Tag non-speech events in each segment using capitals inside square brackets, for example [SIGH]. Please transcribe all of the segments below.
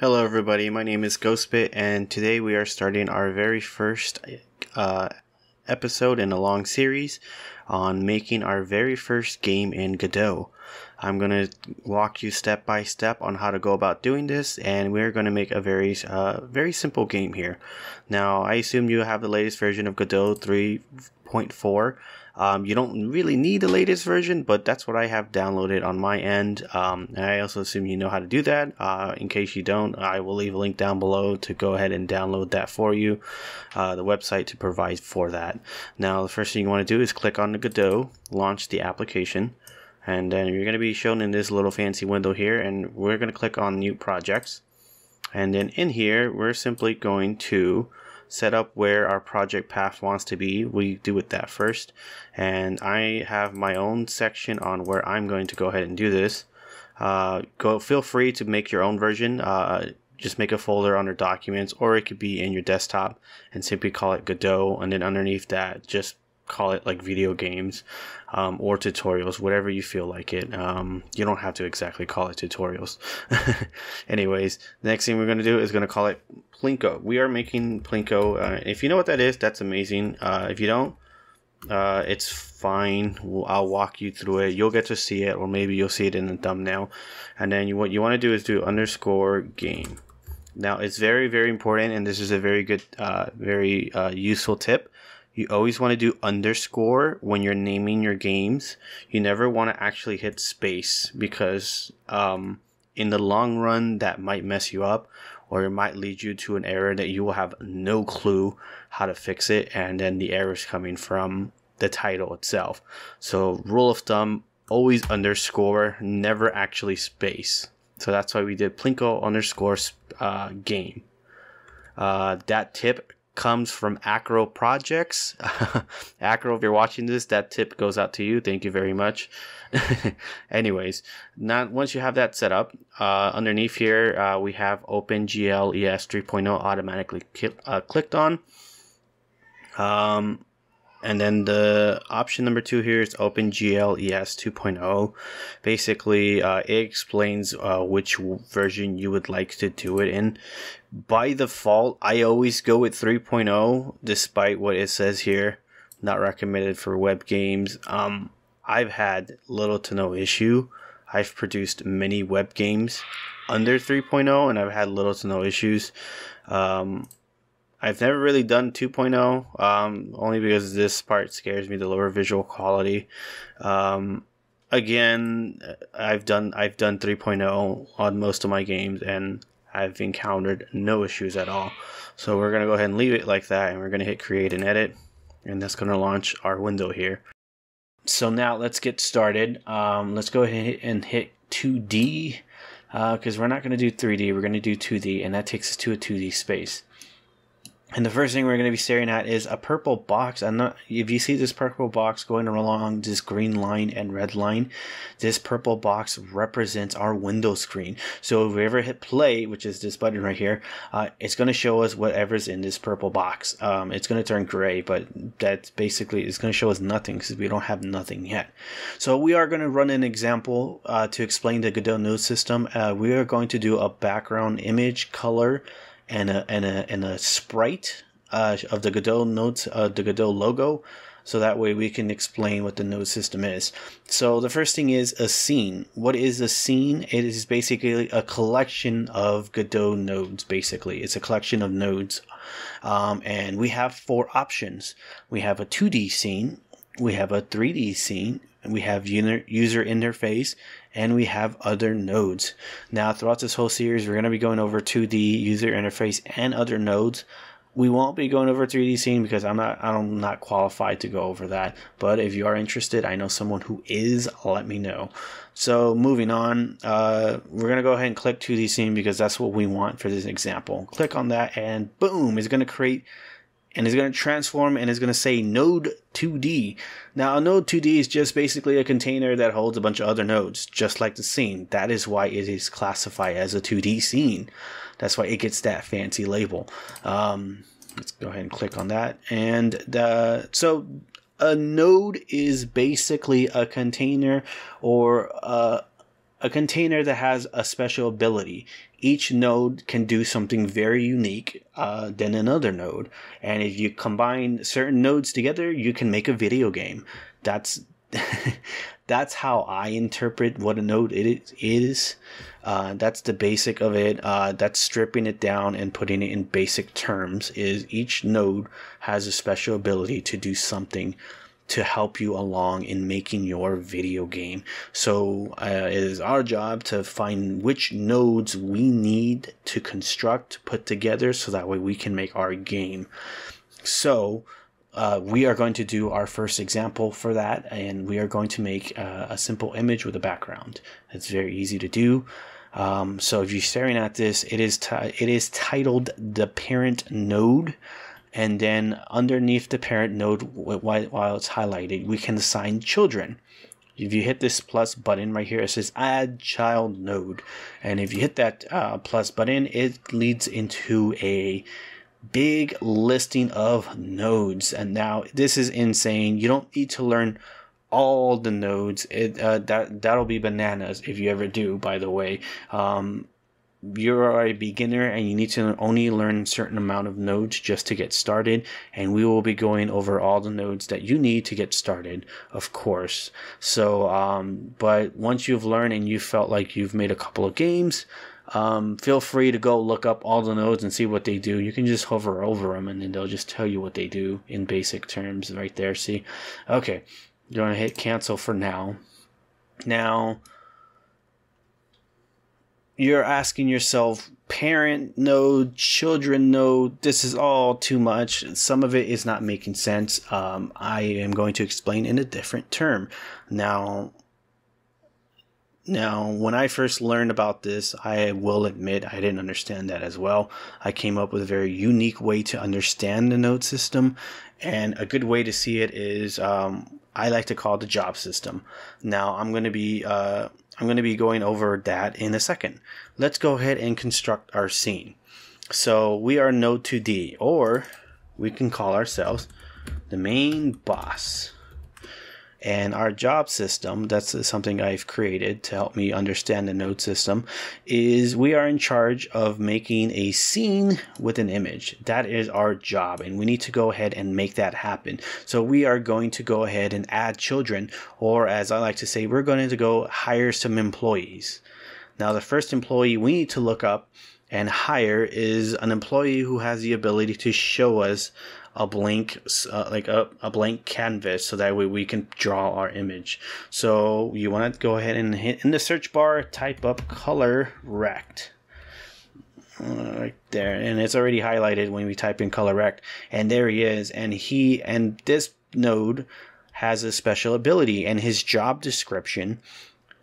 Hello, everybody. My name is Ghostbit, and today we are starting our very first uh, episode in a long series on making our very first game in Godot. I'm going to walk you step by step on how to go about doing this, and we're going to make a very, uh, very simple game here. Now, I assume you have the latest version of Godot 3.4. Um, you don't really need the latest version, but that's what I have downloaded on my end. Um, I also assume you know how to do that. Uh, in case you don't, I will leave a link down below to go ahead and download that for you, uh, the website to provide for that. Now, the first thing you want to do is click on the Godot, launch the application, and then you're going to be shown in this little fancy window here, and we're going to click on New Projects. And then in here, we're simply going to set up where our project path wants to be, we do it that first. And I have my own section on where I'm going to go ahead and do this. Uh, go feel free to make your own version. Uh, just make a folder under documents, or it could be in your desktop and simply call it Godot. And then underneath that, just call it like video games um, or tutorials, whatever you feel like it. Um, you don't have to exactly call it tutorials. [LAUGHS] Anyways, next thing we're going to do is going to call it Plinko. We are making Plinko. Uh, if you know what that is, that's amazing. Uh, if you don't, uh, it's fine. I'll walk you through it. You'll get to see it, or maybe you'll see it in the thumbnail. And then you, what you want to do is do underscore game. Now it's very very important, and this is a very good, uh, very uh, useful tip you always want to do underscore when you're naming your games. You never want to actually hit space because um, in the long run that might mess you up or it might lead you to an error that you will have no clue how to fix it and then the error is coming from the title itself. So rule of thumb, always underscore, never actually space. So that's why we did Plinko underscore uh, game. Uh, that tip comes from Acro Projects. [LAUGHS] Acro, if you're watching this, that tip goes out to you. Thank you very much. [LAUGHS] Anyways, now once you have that set up, uh, underneath here uh, we have OpenGL ES 3.0 automatically uh, clicked on. Um, and then the option number two here is OpenGL ES 2.0. Basically, uh, it explains uh, which version you would like to do it in. By default, I always go with 3.0, despite what it says here. Not recommended for web games. Um, I've had little to no issue. I've produced many web games under 3.0, and I've had little to no issues. Um, I've never really done 2.0, um, only because this part scares me, the lower visual quality. Um, again, I've done I've done 3.0 on most of my games, and I've encountered no issues at all. So we're gonna go ahead and leave it like that, and we're gonna hit create and edit, and that's gonna launch our window here. So now let's get started. Um, let's go ahead and hit 2D because uh, we're not going to do 3D. We're going to do 2D, and that takes us to a 2D space. And the first thing we're going to be staring at is a purple box. And if you see this purple box going along this green line and red line, this purple box represents our window screen. So if we ever hit play, which is this button right here, uh, it's going to show us whatever's in this purple box. Um, it's going to turn gray, but that's basically, it's going to show us nothing because we don't have nothing yet. So we are going to run an example uh, to explain the Godot node system. Uh, we are going to do a background image color and a and a and a sprite uh, of the Godot notes, uh, the Godot logo, so that way we can explain what the node system is. So the first thing is a scene. What is a scene? It is basically a collection of Godot nodes. Basically, it's a collection of nodes, um, and we have four options. We have a 2D scene, we have a 3D scene, we have user interface, and we have other nodes. Now, throughout this whole series, we're going to be going over 2D user interface and other nodes. We won't be going over 3D scene because I'm not I'm not qualified to go over that. But if you are interested, I know someone who is. Let me know. So moving on, uh, we're gonna go ahead and click 2D scene because that's what we want for this example. Click on that, and boom, it's gonna create and it's going to transform and it's going to say node 2D. Now, a node 2D is just basically a container that holds a bunch of other nodes, just like the scene. That is why it is classified as a 2D scene. That's why it gets that fancy label. Um, let's go ahead and click on that. And the, so a node is basically a container or a, a container that has a special ability. Each node can do something very unique uh, than another node. And if you combine certain nodes together, you can make a video game. That's [LAUGHS] that's how I interpret what a node it is. Uh, that's the basic of it. Uh, that's stripping it down and putting it in basic terms. Is each node has a special ability to do something to help you along in making your video game. So uh, it is our job to find which nodes we need to construct, put together, so that way we can make our game. So uh, we are going to do our first example for that, and we are going to make uh, a simple image with a background. It's very easy to do. Um, so if you're staring at this, it is it is titled the parent node, and then underneath the parent node, while, it's highlighted, we can assign children. If you hit this plus button right here, it says add child node, and if you hit that uh, plus button, it leads into a big listing of nodes. And now this is insane. You don't need to learn all the nodes. It uh, that that'll be bananas if you ever do. By the way, um, you're a beginner and you need to only learn a certain amount of nodes just to get started. And we will be going over all the nodes that you need to get started, of course. So, um, but once you've learned and you felt like you've made a couple of games, um, feel free to go look up all the nodes and see what they do. You can just hover over them and then they'll just tell you what they do in basic terms right there. See? Okay. You're to hit cancel for now. Now, you're asking yourself, parent no, children no, this is all too much. Some of it is not making sense. Um, I am going to explain in a different term. Now, now, when I first learned about this, I will admit I didn't understand that as well. I came up with a very unique way to understand the node system, and a good way to see it is um, I like to call it the job system. Now, I'm going to be uh, I'm going to be going over that in a second. Let's go ahead and construct our scene. So we are node 2D, or we can call ourselves the main boss. And our job system, that's something I've created to help me understand the node system, is we are in charge of making a scene with an image. That is our job, and we need to go ahead and make that happen. So we are going to go ahead and add children, or as I like to say, we're going to go hire some employees. Now, the first employee we need to look up and hire is an employee who has the ability to show us a blank uh, like a, a blank canvas so that way we can draw our image. So you want to go ahead and hit in the search bar type up color rect uh, right there and it's already highlighted when we type in color rect and there he is and he and this node has a special ability and his job description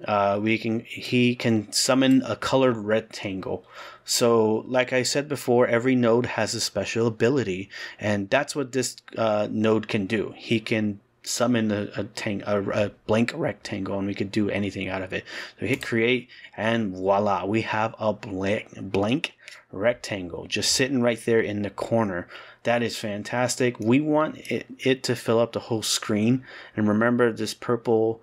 uh, we can he can summon a colored rectangle so, like I said before, every node has a special ability, and that's what this uh, node can do. He can summon a, a, tang- a, a, blank rectangle, and we could do anything out of it. So hit create, and voila, we have a blank blank rectangle just sitting right there in the corner. That is fantastic. We want it, it to fill up the whole screen, and remember this purple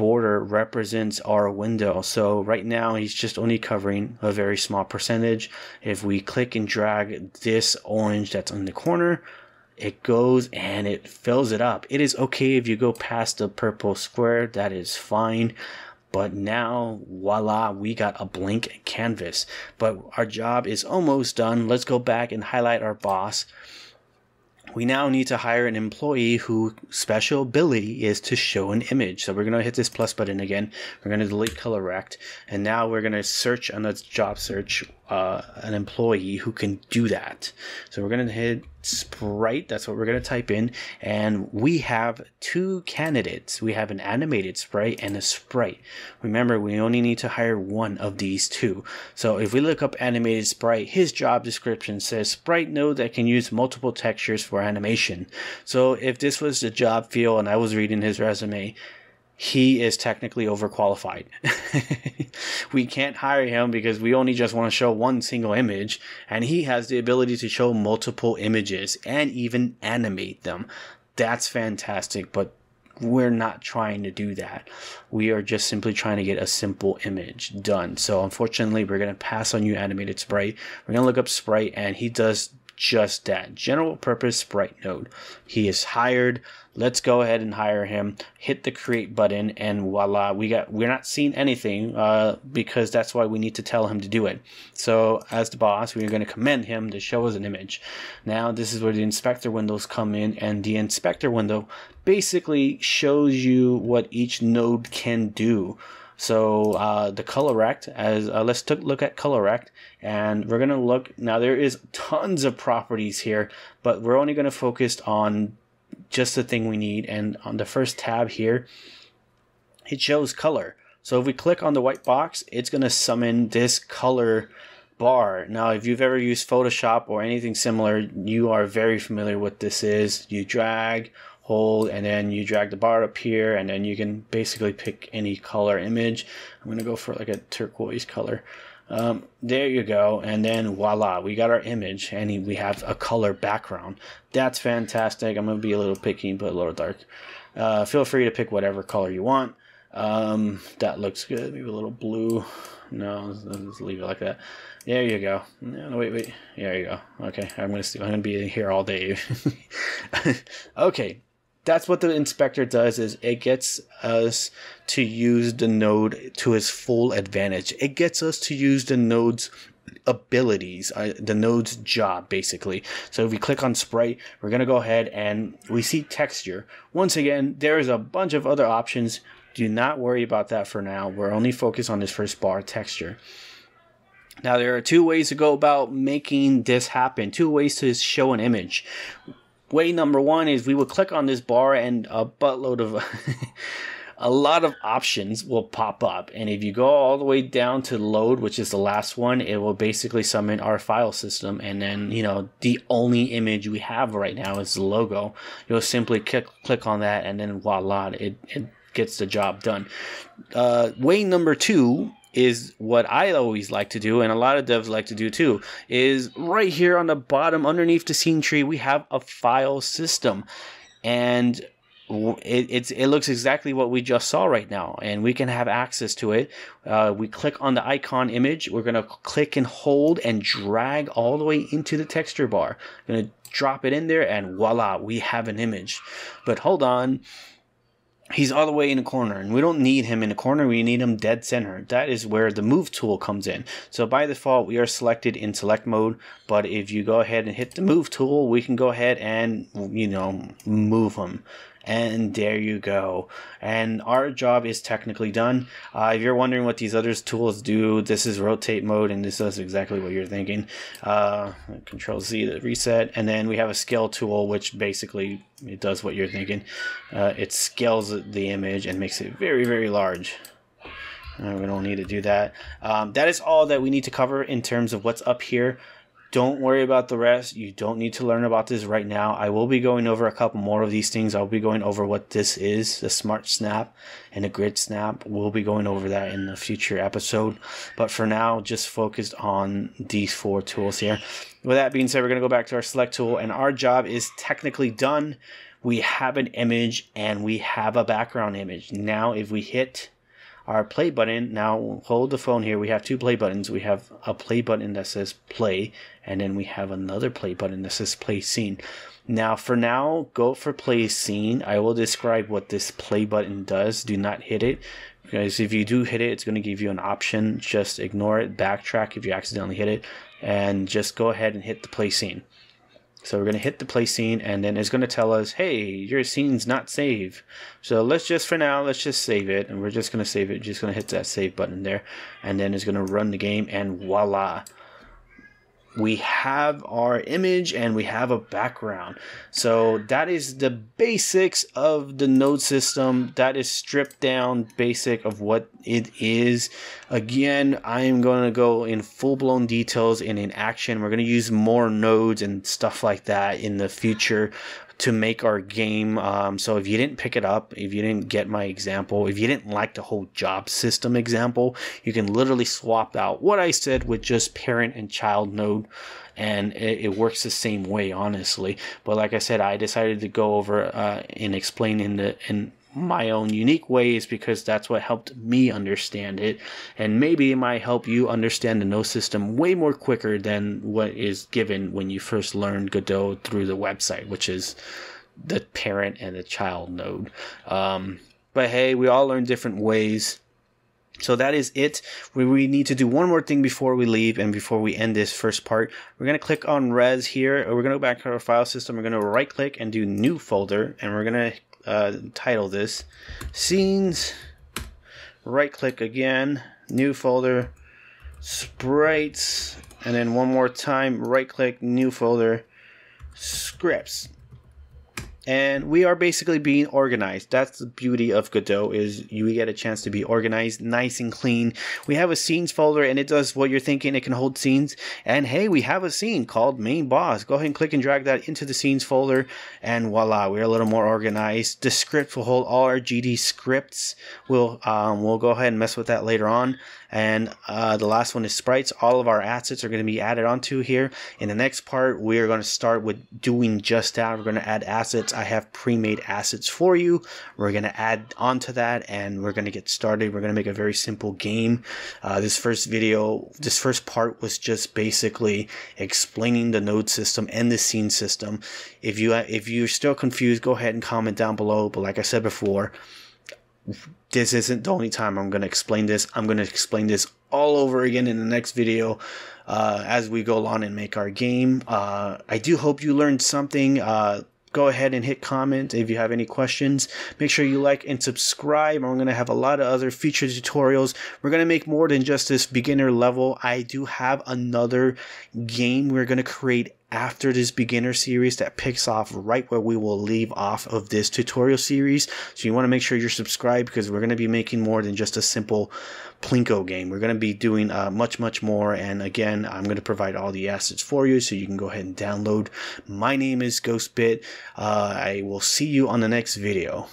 border represents our window. So right now he's just only covering a very small percentage. If we click and drag this orange that's in the corner, it goes and it fills it up. It is okay if you go past the purple square, that is fine. But now, voila, we got a blank canvas. But our job is almost done. Let's go back and highlight our boss we now need to hire an employee whose special ability is to show an image. So we're going to hit this plus button again. We're going to delete color rect. And now we're going to search on the job search uh, an employee who can do that. So we're going to hit sprite. That's what we're going to type in. And we have two candidates. We have an animated sprite and a sprite. Remember, we only need to hire one of these two. So if we look up animated sprite, his job description says sprite node that can use multiple textures for animation. So if this was the job field and I was reading his resume, he is technically overqualified. [LAUGHS] we can't hire him because we only just want to show one single image, and he has the ability to show multiple images and even animate them. That's fantastic, but we're not trying to do that. We are just simply trying to get a simple image done. So unfortunately, we're going to pass on you animated sprite. We're going to look up sprite and he does just that general purpose sprite node. He is hired. Let's go ahead and hire him. Hit the create button, and voila, we got. We're not seeing anything uh, because that's why we need to tell him to do it. So as the boss, we're going to command him to show us an image. Now this is where the inspector windows come in, and the inspector window basically shows you what each node can do. So uh, the color rect, as uh, let's look at color rect, and we're gonna look now. There is tons of properties here, but we're only gonna focus on just the thing we need. And on the first tab here, it shows color. So if we click on the white box, it's gonna summon this color bar. Now, if you've ever used Photoshop or anything similar, you are very familiar with this is. You drag hold and then you drag the bar up here and then you can basically pick any color image I'm gonna go for like a turquoise color um, there you go. And then voila we got our image and we have a color background. That's fantastic. I'm gonna be a little picky but a little dark. Uh, feel free to pick whatever color you want. Um, that looks good. Maybe a little blue. No let's leave it like that. There you go. No, wait, wait. There you go. Okay, I'm gonna I'm gonna be here all day. [LAUGHS] okay, that's what the inspector does is it gets us to use the node to its full advantage. It gets us to use the node's abilities uh, the node's job basically. So if we click on sprite we're going to go ahead and we see texture. Once again there's a bunch of other options. Do not worry about that for now. We're only focused on this first bar texture. Now there are two ways to go about making this happen two ways to show an image way number one is we would click on this bar and a buttload of [LAUGHS] a lot of options will pop up. And if you go all the way down to load which is the last one it will basically summon our file system. And then you know the only image we have right now is the logo. You'll simply click click on that and then voila it, it gets the job done. Uh, way number two is what I always like to do, and a lot of devs like to do too, is right here on the bottom underneath the scene tree, we have a file system. And it, it looks exactly what we just saw right now, and we can have access to it. Uh, we click on the icon image, we're going to click and hold and drag all the way into the texture bar. I'm going to drop it in there, and voila, we have an image. But hold on he's all the way in the corner and we don't need him in the corner. We need him dead center. That is where the move tool comes in. So by default we are selected in select mode but if you go ahead and hit the move tool we can go ahead and you know move him and there you go. And our job is technically done. Uh, if you're wondering what these other tools do, this is rotate mode, and this does exactly what you're thinking. Uh, Control Z to reset, and then we have a scale tool, which basically it does what you're thinking. Uh, it scales the image and makes it very, very large. Uh, we don't need to do that. Um, that is all that we need to cover in terms of what's up here. Don't worry about the rest. You don't need to learn about this right now. I will be going over a couple more of these things. I'll be going over what this is, the smart snap and the grid snap. We'll be going over that in a future episode. But for now, just focused on these four tools here. With that being said, we're going to go back to our select tool and our job is technically done. We have an image and we have a background image. Now, if we hit our play button. Now hold the phone here. We have two play buttons. We have a play button that says play, and then we have another play button that says play scene. Now, for now, go for play scene. I will describe what this play button does. Do not hit it. Because if you do hit it, it's going to give you an option. Just ignore it, backtrack if you accidentally hit it, and just go ahead and hit the play scene. So we're going to hit the play scene and then it's going to tell us, hey, your scene's not saved. So let's just, for now, let's just save it. And we're just going to save it. Just going to hit that save button there. And then it's going to run the game and voila we have our image and we have a background. So that is the basics of the node system. That is stripped down basic of what it is. Again, I am going to go in full blown details and in action. We're going to use more nodes and stuff like that in the future to make our game. Um, so if you didn't pick it up, if you didn't get my example, if you didn't like the whole job system example, you can literally swap out what I said with just parent and child node and it, it, works the same way honestly but like i said i decided to go over uh, and explain in the in my own unique way is because that's what helped me understand it. And maybe it might help you understand the node system way more quicker than what is given when you first learn Godot through the website, which is the parent and the child node. Um, but hey, we all learn different ways. So that is it. We, we need to do one more thing before we leave and before we end this first part. We're going to click on res here. We're going to go back to our file system. We're going to right click and do new folder. And we're going to uh, title this. Scenes. Right click again, new folder, sprites. And then one more time, right click, new folder, scripts and we are basically being organized that's the beauty of godot is you get a chance to be organized nice and clean we have a scenes folder and it does what you're thinking it can hold scenes and hey we have a scene called main boss go ahead and click and drag that into the scenes folder and voila we're a little more organized the script will hold all our gd scripts we'll um, we'll go ahead and mess with that later on and uh, the last one is sprites. All of our assets are going to be added onto here. In the next part, we are going to start with doing just that. We're going to add assets. I have pre-made assets for you. We're going to add onto that and we're going to get started. We're going to make a very simple game. Uh, this first video, this first part was just basically explaining the node system and the scene system. If you if you're still confused, go ahead and comment down below. But like I said before, this isn't the only time I'm going to explain this. I'm going to explain this all over again in the next video uh, as we go along and make our game. Uh, I do hope you learned something. Uh, go ahead and hit comment if you have any questions. Make sure you like and subscribe. I'm going to have a lot of other feature tutorials. We're going to make more than just this beginner level. I do have another game we're going to create after this beginner series that picks off right where we will leave off of this tutorial series. So you want to make sure you're subscribed because we're going to be making more than just a simple Plinko game. We're going to be doing uh, much, much more. And again, I'm going to provide all the assets for you so you can go ahead and download. My name is GhostBit. Uh, I will see you on the next video.